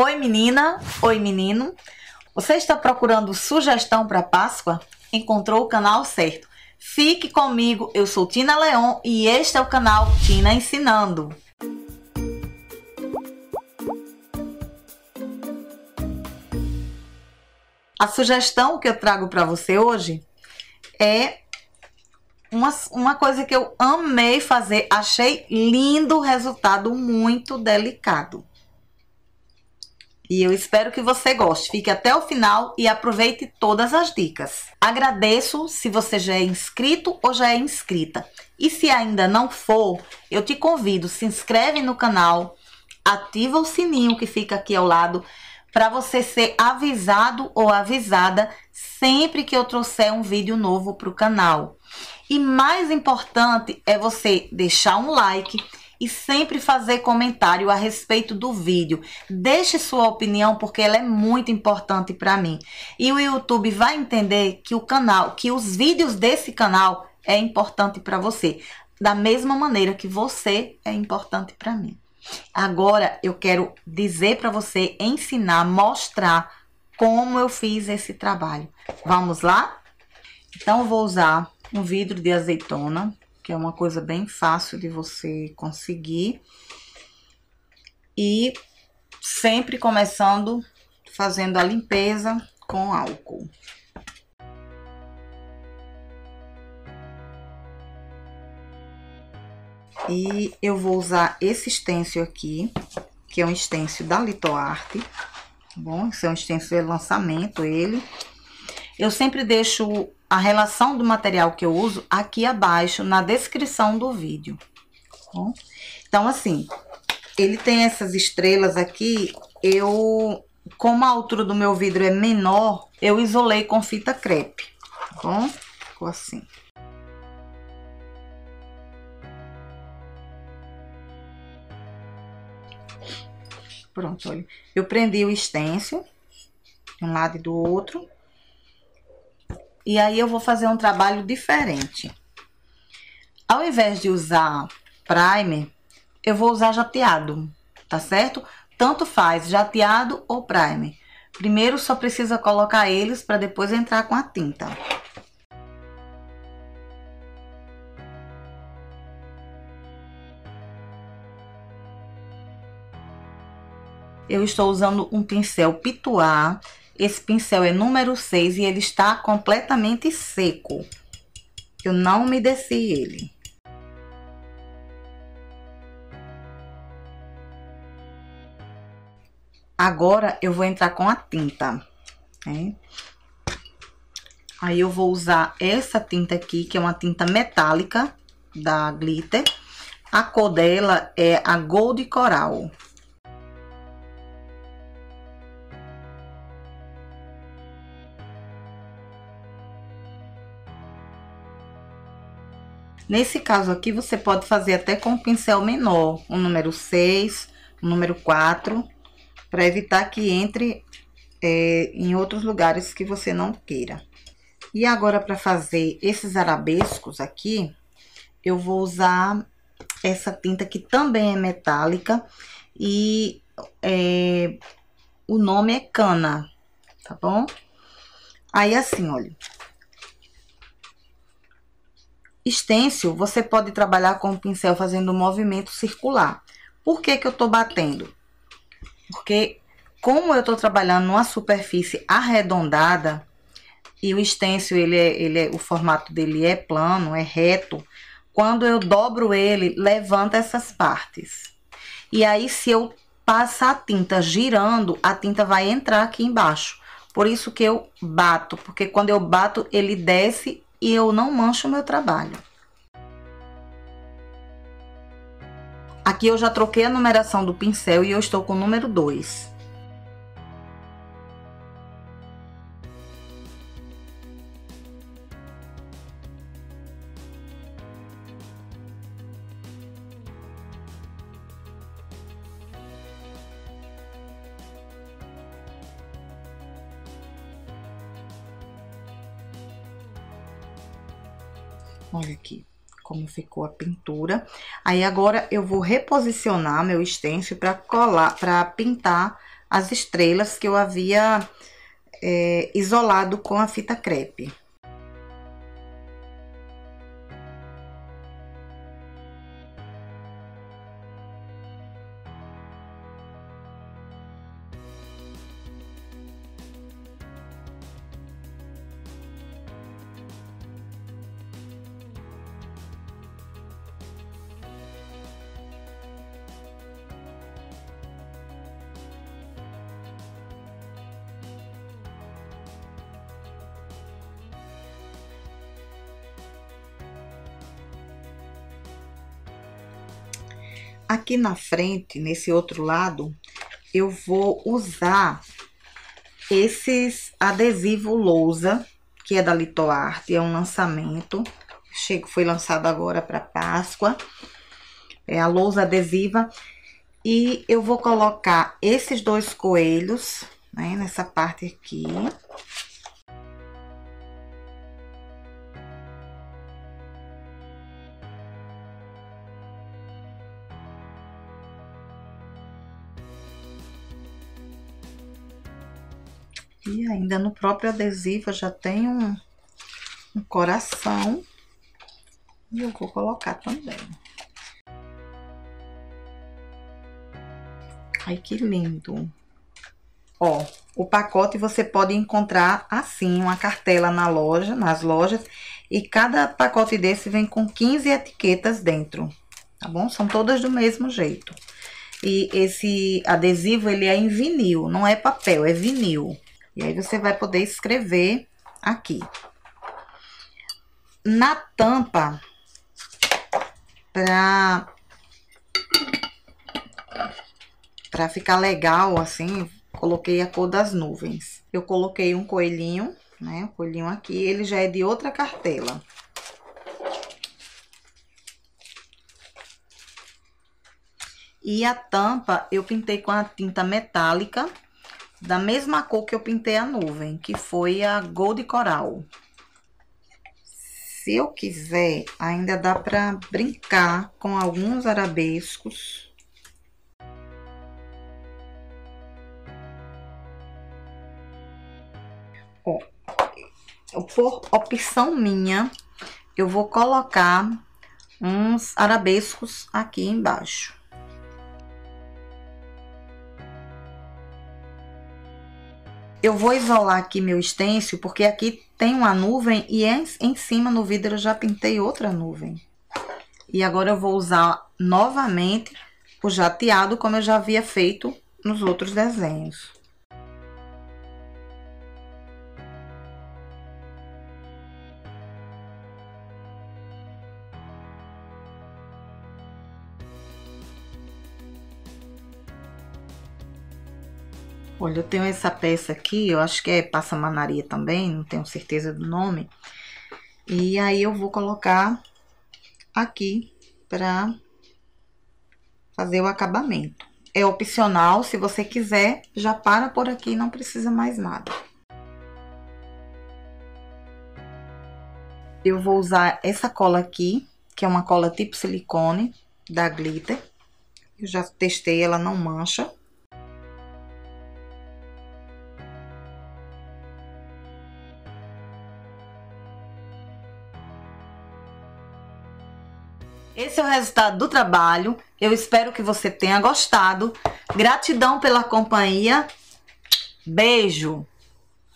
Oi menina, oi menino. Você está procurando sugestão para Páscoa? Encontrou o canal certo. Fique comigo, eu sou Tina Leon e este é o canal Tina Ensinando. A sugestão que eu trago para você hoje é uma, uma coisa que eu amei fazer, achei lindo o resultado, muito delicado. E eu espero que você goste. Fique até o final e aproveite todas as dicas. Agradeço se você já é inscrito ou já é inscrita. E se ainda não for, eu te convido, se inscreve no canal, ativa o sininho que fica aqui ao lado para você ser avisado ou avisada sempre que eu trouxer um vídeo novo para o canal. E mais importante é você deixar um like e sempre fazer comentário a respeito do vídeo. Deixe sua opinião porque ela é muito importante para mim. E o YouTube vai entender que o canal, que os vídeos desse canal é importante para você, da mesma maneira que você é importante para mim. Agora eu quero dizer para você, ensinar, mostrar como eu fiz esse trabalho. Vamos lá? Então eu vou usar um vidro de azeitona, que é uma coisa bem fácil de você conseguir. E sempre começando fazendo a limpeza com álcool. E eu vou usar esse stencil aqui, que é um stencil da Litoarte, tá bom? Esse é um stencil de lançamento, ele. Eu sempre deixo a relação do material que eu uso aqui abaixo, na descrição do vídeo, tá bom? Então, assim, ele tem essas estrelas aqui, eu, como a altura do meu vidro é menor, eu isolei com fita crepe, tá bom? Ficou assim. Pronto, olha. Eu prendi o stencil de um lado e do outro. E aí eu vou fazer um trabalho diferente. Ao invés de usar primer, eu vou usar jateado, tá certo? Tanto faz jateado ou primer. Primeiro só precisa colocar eles para depois entrar com a tinta. eu estou usando um pincel Pituá. Esse pincel é número 6 e ele está completamente seco. Eu não umedeci ele. Agora, eu vou entrar com a tinta, né? Aí, eu vou usar essa tinta aqui, que é uma tinta metálica da Glitter. A cor dela é a Gold Coral. Nesse caso aqui, você pode fazer até com um pincel menor, o número 6, o número 4, para evitar que entre é, em outros lugares que você não queira. E agora, para fazer esses arabescos aqui, eu vou usar essa tinta que também é metálica e é, o nome é cana, tá bom? Aí, assim, olha, Estêncil, você pode trabalhar com o pincel fazendo um movimento circular. Por que que eu tô batendo? Porque como eu tô trabalhando numa superfície arredondada e o stencil, ele é, ele é, o formato dele é plano, é reto, quando eu dobro ele, levanta essas partes. E aí, se eu passar a tinta girando, a tinta vai entrar aqui embaixo. Por isso que eu bato, porque quando eu bato, ele desce e eu não mancho o meu trabalho. Aqui eu já troquei a numeração do pincel e eu estou com o número 2. Olha aqui como ficou a pintura. Aí agora eu vou reposicionar meu stencil para colar, para pintar as estrelas que eu havia é, isolado com a fita crepe. Aqui na frente, nesse outro lado, eu vou usar esses adesivo lousa, que é da Litoarte, é um lançamento. Chego, foi lançado agora para Páscoa. É a lousa adesiva. E eu vou colocar esses dois coelhos, né, nessa parte aqui. E ainda no próprio adesivo já tem um, um coração. E eu vou colocar também. Ai, que lindo. Ó, o pacote você pode encontrar assim, uma cartela na loja, nas lojas. E cada pacote desse vem com 15 etiquetas dentro, tá bom? São todas do mesmo jeito. E esse adesivo, ele é em vinil, não é papel, é vinil. E aí você vai poder escrever aqui. Na tampa, pra, pra ficar legal, assim, coloquei a cor das nuvens. Eu coloquei um coelhinho, né, um coelhinho aqui, ele já é de outra cartela. E a tampa eu pintei com a tinta metálica, da mesma cor que eu pintei a nuvem, que foi a Gold Coral. Se eu quiser, ainda dá para brincar com alguns arabescos. Ó, por opção minha, eu vou colocar uns arabescos aqui embaixo. Eu vou isolar aqui meu stencil, porque aqui tem uma nuvem e em, cima no vidro eu já pintei outra nuvem. E agora eu vou usar novamente o jateado, como eu já havia feito nos outros desenhos. Olha, eu tenho essa peça aqui, eu acho que é passamanaria também, não tenho certeza do nome. E aí eu vou colocar aqui pra fazer o acabamento. É opcional, se você quiser, já para por aqui, não precisa mais nada. Eu vou usar essa cola aqui, que é uma cola tipo silicone, da Glitter. Eu já testei, ela não mancha. Esse é o resultado do trabalho. Eu espero que você tenha gostado. Gratidão pela companhia. Beijo!